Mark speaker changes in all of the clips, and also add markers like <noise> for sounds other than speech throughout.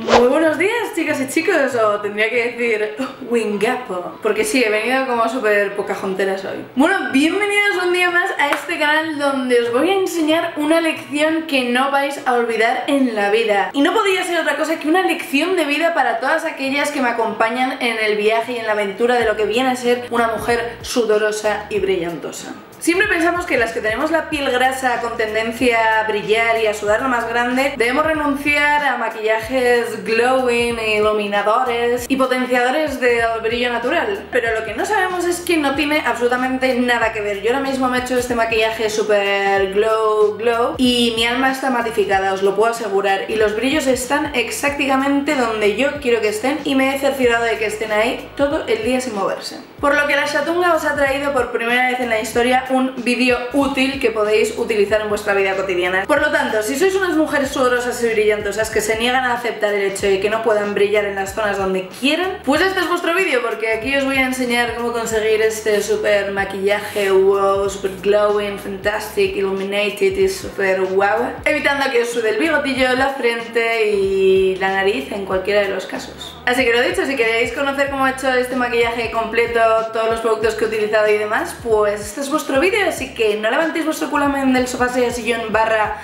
Speaker 1: Muy buenos días chicas y chicos, o tendría que decir Wingapo, porque sí, he venido como súper pocajonteras hoy. Bueno, bienvenidos un día más a este canal donde os voy a enseñar una lección que no vais a olvidar en la vida. Y no podría ser otra cosa que una lección de vida para todas aquellas que me acompañan en el viaje y en la aventura de lo que viene a ser una mujer sudorosa y brillantosa. Siempre pensamos que las que tenemos la piel grasa con tendencia a brillar y a sudar lo más grande, debemos renunciar a maquillajes glowing, iluminadores y potenciadores del brillo natural. Pero lo que no sabemos es que no tiene absolutamente nada que ver. Yo ahora mismo me he hecho este maquillaje super glow, glow y mi alma está matificada, os lo puedo asegurar. Y los brillos están exactamente donde yo quiero que estén y me he cerciorado de que estén ahí todo el día sin moverse. Por lo que la Shatunga os ha traído por primera vez en la historia un vídeo útil que podéis utilizar en vuestra vida cotidiana. Por lo tanto, si sois unas mujeres sudorosas y brillantosas que se niegan a aceptar el hecho de que no puedan brillar en las zonas donde quieran, pues este es vuestro vídeo porque aquí os voy a enseñar cómo conseguir este super maquillaje wow, super glowing, fantastic, illuminated y super wow, evitando que os sude el bigotillo, la frente y la nariz en cualquiera de los casos. Así que lo dicho, si queréis conocer cómo he hecho este maquillaje completo, todos los productos que he utilizado y demás, pues este es vuestro vídeo, así que no levantéis vuestro culamen del sofá y sillón barra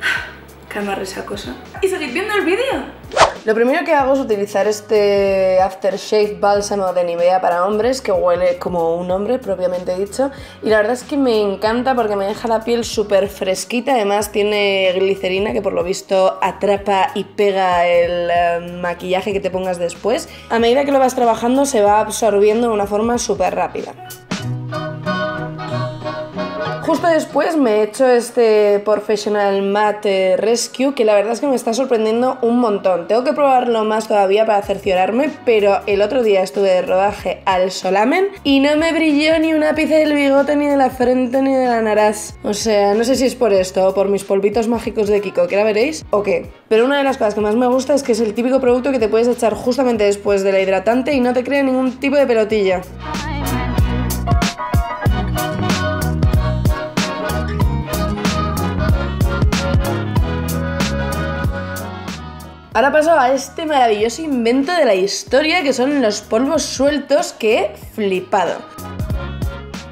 Speaker 1: <sighs> calma cosa y seguid viendo el vídeo. Lo primero que hago es utilizar este Aftershave Bálsamo de Nivea para hombres que huele como un hombre propiamente dicho y la verdad es que me encanta porque me deja la piel súper fresquita, además tiene glicerina que por lo visto atrapa y pega el eh, maquillaje que te pongas después. A medida que lo vas trabajando se va absorbiendo de una forma súper rápida. Después me he hecho este Professional Matte Rescue que la verdad es que me está sorprendiendo un montón. Tengo que probarlo más todavía para cerciorarme, pero el otro día estuve de rodaje al solamen y no me brilló ni un ápice del bigote, ni de la frente, ni de la naraz. O sea, no sé si es por esto o por mis polvitos mágicos de Kiko, que la veréis, o qué. Pero una de las cosas que más me gusta es que es el típico producto que te puedes echar justamente después de la hidratante y no te crea ningún tipo de pelotilla. Ahora paso a este maravilloso invento de la historia que son los polvos sueltos que he flipado.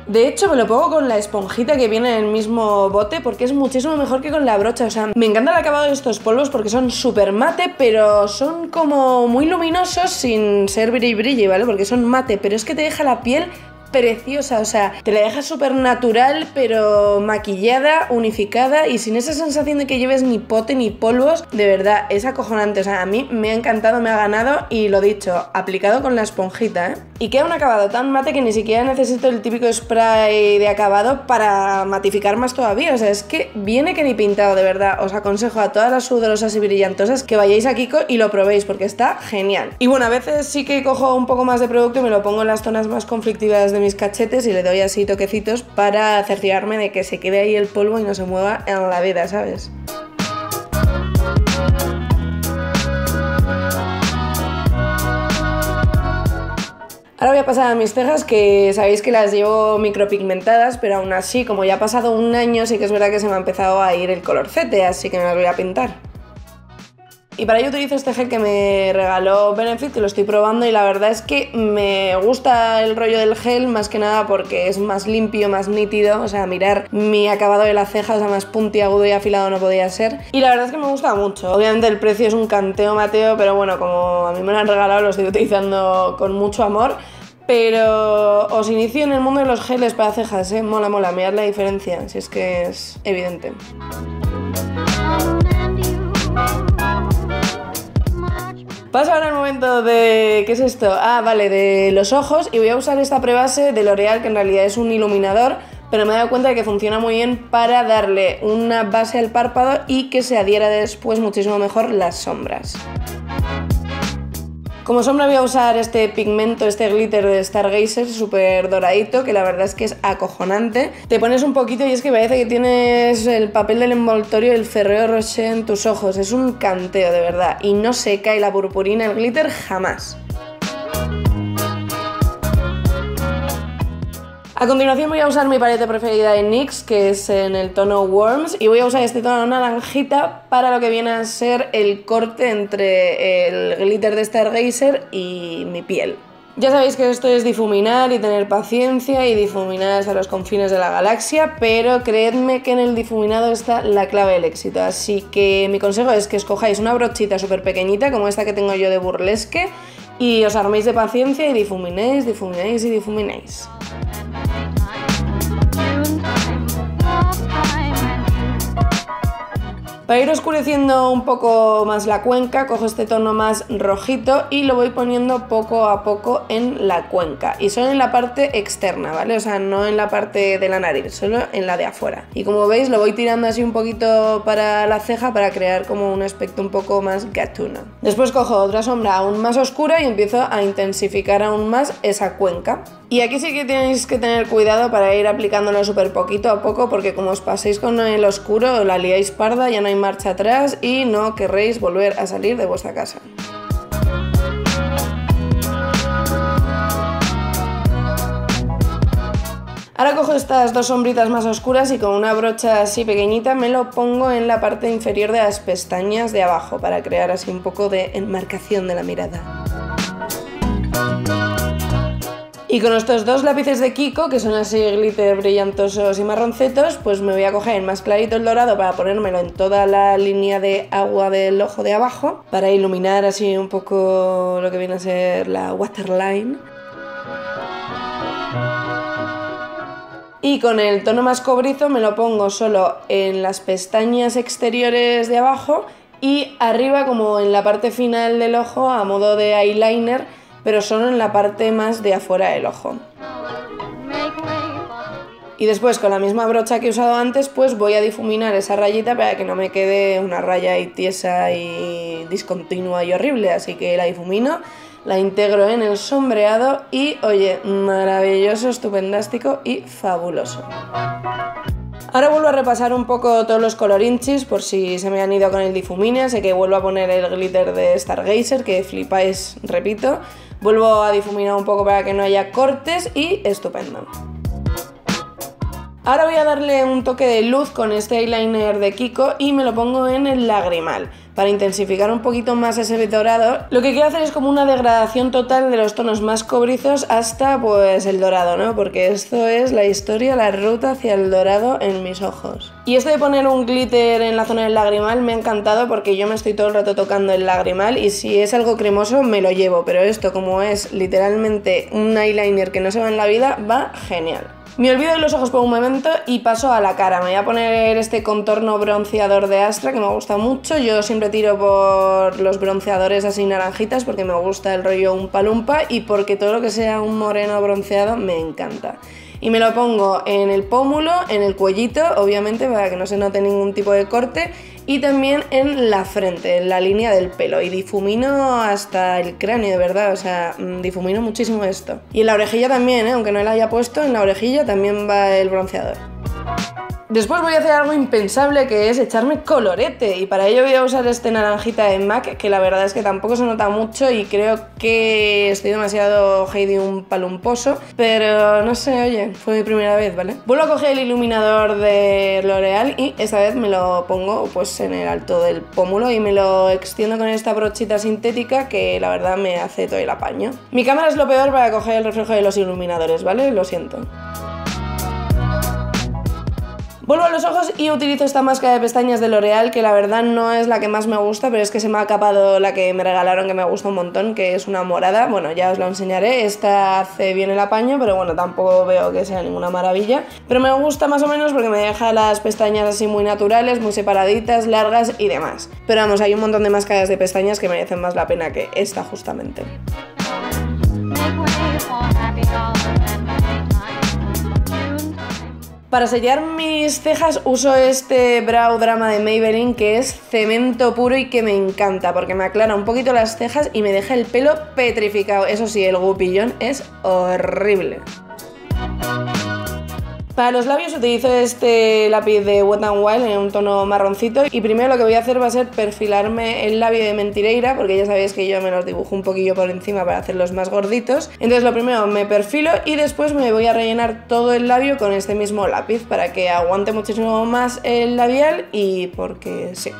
Speaker 1: De hecho, me lo pongo con la esponjita que viene en el mismo bote porque es muchísimo mejor que con la brocha. O sea, me encanta el acabado de estos polvos porque son súper mate, pero son como muy luminosos sin ser brilli brilli, ¿vale? Porque son mate, pero es que te deja la piel preciosa, o sea, te la deja súper natural, pero maquillada, unificada y sin esa sensación de que lleves ni pote ni polvos, de verdad, es acojonante, o sea, a mí me ha encantado, me ha ganado y lo dicho, aplicado con la esponjita, ¿eh? Y queda un acabado tan mate que ni siquiera necesito el típico spray de acabado para matificar más todavía, o sea, es que viene que ni pintado, de verdad, os aconsejo a todas las sudorosas y brillantosas que vayáis a Kiko y lo probéis porque está genial. Y bueno, a veces sí que cojo un poco más de producto y me lo pongo en las zonas más conflictivas de mis cachetes y le doy así toquecitos para cerciorarme de que se quede ahí el polvo y no se mueva en la vida, ¿sabes? Ahora voy a pasar a mis cejas que sabéis que las llevo micropigmentadas, pero aún así, como ya ha pasado un año, sí que es verdad que se me ha empezado a ir el colorcete, así que me las voy a pintar. Y para ello utilizo este gel que me regaló Benefit, que lo estoy probando y la verdad es que me gusta el rollo del gel más que nada porque es más limpio, más nítido, o sea, mirar mi acabado de la ceja, o sea, más puntiagudo y afilado no podía ser. Y la verdad es que me gusta mucho. Obviamente el precio es un canteo mateo, pero bueno, como a mí me lo han regalado lo estoy utilizando con mucho amor. Pero os inicio en el mundo de los geles para cejas, ¿eh? Mola, mola, mirad la diferencia, si es que es evidente. Paso ahora al momento de... ¿qué es esto? Ah, vale, de los ojos y voy a usar esta prebase de L'Oreal que en realidad es un iluminador pero me he dado cuenta de que funciona muy bien para darle una base al párpado y que se adhiera después muchísimo mejor las sombras. Como sombra voy a usar este pigmento, este glitter de Stargazer súper doradito, que la verdad es que es acojonante. Te pones un poquito y es que parece que tienes el papel del envoltorio del Ferrero Rocher en tus ojos. Es un canteo, de verdad. Y no se cae la purpurina, el glitter, jamás. A continuación voy a usar mi paleta preferida de NYX, que es en el tono Worms, y voy a usar este tono naranjita para lo que viene a ser el corte entre el glitter de Stargazer y mi piel. Ya sabéis que esto es difuminar y tener paciencia y difuminar hasta los confines de la galaxia, pero creedme que en el difuminado está la clave del éxito. Así que mi consejo es que escojáis una brochita súper pequeñita como esta que tengo yo de burlesque y os arméis de paciencia y difuminéis, difuminéis y difuminéis. Para ir oscureciendo un poco más la cuenca, cojo este tono más rojito y lo voy poniendo poco a poco en la cuenca. Y solo en la parte externa, ¿vale? O sea, no en la parte de la nariz, solo en la de afuera. Y como veis, lo voy tirando así un poquito para la ceja para crear como un aspecto un poco más gatuna. Después cojo otra sombra aún más oscura y empiezo a intensificar aún más esa cuenca. Y aquí sí que tenéis que tener cuidado para ir aplicándolo súper poquito a poco porque como os paséis con el oscuro la liáis parda, ya no marcha atrás y no querréis volver a salir de vuestra casa. Ahora cojo estas dos sombritas más oscuras y con una brocha así pequeñita me lo pongo en la parte inferior de las pestañas de abajo para crear así un poco de enmarcación de la mirada. Y con estos dos lápices de Kiko, que son así glitter brillantosos y marroncetos, pues me voy a coger más clarito el dorado para ponérmelo en toda la línea de agua del ojo de abajo, para iluminar así un poco lo que viene a ser la waterline. Y con el tono más cobrizo me lo pongo solo en las pestañas exteriores de abajo y arriba como en la parte final del ojo a modo de eyeliner pero solo en la parte más de afuera del ojo. Y después con la misma brocha que he usado antes, pues voy a difuminar esa rayita para que no me quede una raya ahí tiesa y discontinua y horrible. Así que la difumino, la integro en el sombreado y oye, maravilloso, estupendástico y fabuloso. Ahora vuelvo a repasar un poco todos los colorinchis por si se me han ido con el difumine, así que vuelvo a poner el glitter de Stargazer, que flipáis, repito. Vuelvo a difuminar un poco para que no haya cortes y estupendo. Ahora voy a darle un toque de luz con este eyeliner de Kiko y me lo pongo en el lagrimal para intensificar un poquito más ese dorado. Lo que quiero hacer es como una degradación total de los tonos más cobrizos hasta pues el dorado, ¿no? Porque esto es la historia, la ruta hacia el dorado en mis ojos. Y esto de poner un glitter en la zona del lagrimal me ha encantado porque yo me estoy todo el rato tocando el lagrimal y si es algo cremoso me lo llevo, pero esto como es literalmente un eyeliner que no se va en la vida, va genial. Me olvido de los ojos por un momento y paso a la cara. Me voy a poner este contorno bronceador de Astra que me gusta mucho. Yo siempre tiro por los bronceadores así naranjitas porque me gusta el rollo un palumpa y porque todo lo que sea un moreno bronceado me encanta y me lo pongo en el pómulo, en el cuellito, obviamente para que no se note ningún tipo de corte y también en la frente, en la línea del pelo y difumino hasta el cráneo, de verdad, o sea, mm, difumino muchísimo esto. Y en la orejilla también, ¿eh? aunque no la haya puesto, en la orejilla también va el bronceador. Después voy a hacer algo impensable que es echarme colorete y para ello voy a usar este naranjita de MAC que la verdad es que tampoco se nota mucho y creo que estoy demasiado Heidi un palumposo pero no sé, oye, fue mi primera vez, ¿vale? Vuelvo a coger el iluminador de L'Oreal y esta vez me lo pongo pues en el alto del pómulo y me lo extiendo con esta brochita sintética que la verdad me hace todo el apaño. Mi cámara es lo peor para coger el reflejo de los iluminadores, ¿vale? Lo siento. Vuelvo a los ojos y utilizo esta máscara de pestañas de L'Oreal, que la verdad no es la que más me gusta, pero es que se me ha acapado la que me regalaron, que me gusta un montón, que es una morada. Bueno, ya os la enseñaré. Esta hace bien el apaño, pero bueno, tampoco veo que sea ninguna maravilla. Pero me gusta más o menos porque me deja las pestañas así muy naturales, muy separaditas, largas y demás. Pero vamos, hay un montón de máscaras de pestañas que merecen más la pena que esta justamente. Para sellar mis cejas uso este Brow Drama de Maybelline que es cemento puro y que me encanta porque me aclara un poquito las cejas y me deja el pelo petrificado. Eso sí, el gupillón es horrible.
Speaker 2: Para los labios utilizo este lápiz de Wet n Wild en un tono marroncito y primero lo que voy a hacer va a ser perfilarme el labio de Mentireira porque ya sabéis que yo me los dibujo un poquillo por encima para hacerlos más gorditos. Entonces lo primero me perfilo y después me voy a rellenar todo el labio con este mismo lápiz para que aguante muchísimo más el labial y porque sí.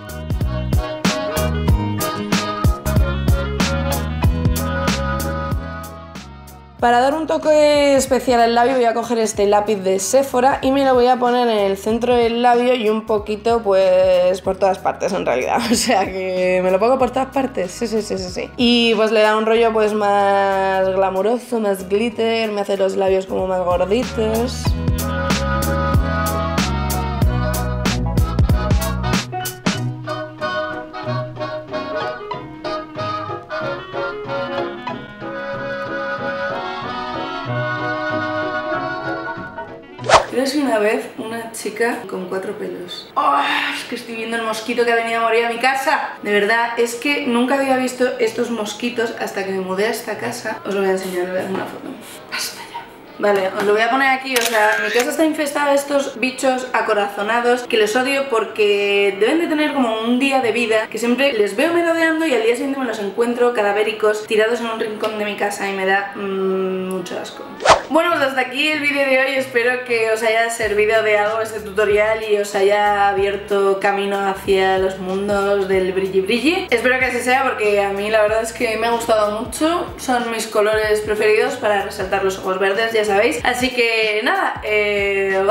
Speaker 2: Para dar un toque especial al labio voy a coger este lápiz de Sephora y me lo voy a poner en el centro del labio y un poquito pues por todas partes en realidad. <laughs> O sea que me lo pongo por todas partes. Sí, sí, sí, sí, sí. Y pues le da un rollo pues más glamuroso, más glitter, me hace los labios como más gorditos.
Speaker 1: Creo que una vez una chica con cuatro pelos. ¡Oh! Es que estoy viendo el mosquito que ha venido a morir a mi casa. De verdad, es que nunca había visto estos mosquitos hasta que me mudé a esta casa. Os lo voy a enseñar, voy a hacer una foto. Basta ya. Vale, os lo voy a poner aquí, o sea, mi casa está infestada de estos bichos acorazonados que les odio porque deben de tener como un día de vida que siempre les veo merodeando y al día siguiente me los encuentro cadavéricos tirados en un rincón de mi casa y me da mmm, mucho asco. Bueno, pues hasta aquí el vídeo de hoy, espero que os haya servido de algo este tutorial y os haya abierto camino hacia los mundos del brilli brilli. Espero que así sea porque a mí la verdad es que me ha gustado mucho, son mis colores preferidos para resaltar los ojos verdes, ya sabéis. Así que nada, eh,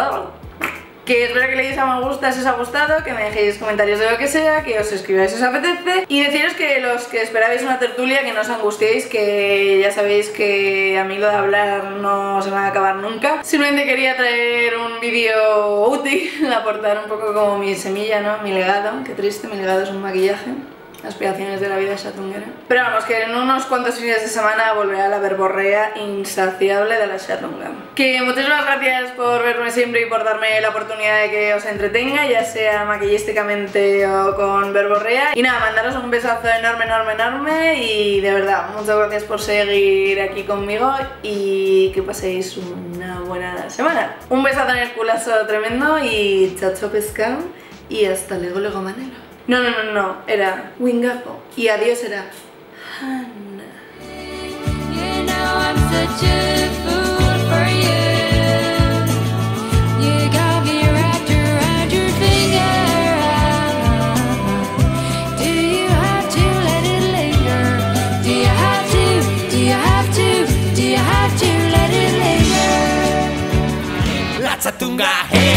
Speaker 1: que espero que le deis a me gusta si os ha gustado, que me dejéis comentarios de lo que sea, que os escribáis si os apetece y deciros que los que esperabais una tertulia que no os angustiéis, que ya sabéis que a mí lo de hablar no se va a acabar nunca. Simplemente quería traer un vídeo útil, <laughs> aportar un poco como mi semilla, ¿no? Mi legado, qué triste, mi legado es un maquillaje aspiraciones de la vida chatunguera. Pero vamos, que en unos cuantos fines de semana volverá la verborrea insaciable de la chatunga. Que muchísimas gracias por verme siempre y por darme la oportunidad de que os entretenga, ya sea maquillísticamente o con verborrea. Y nada, mandaros un besazo enorme, enorme, enorme y de verdad, muchas gracias por seguir aquí conmigo y que paséis una buena semana. Un besazo en el culazo tremendo y chao pescado y hasta luego, luego manelo. No, no, no, no, era Wingapo. Y adiós era Hannah.
Speaker 3: You know I'm such a fool for you. You got me wrapped around your finger. Do you have to let it linger? Do you have to? Do you have to? Do you have to let it linger?
Speaker 4: La chatunga, hey.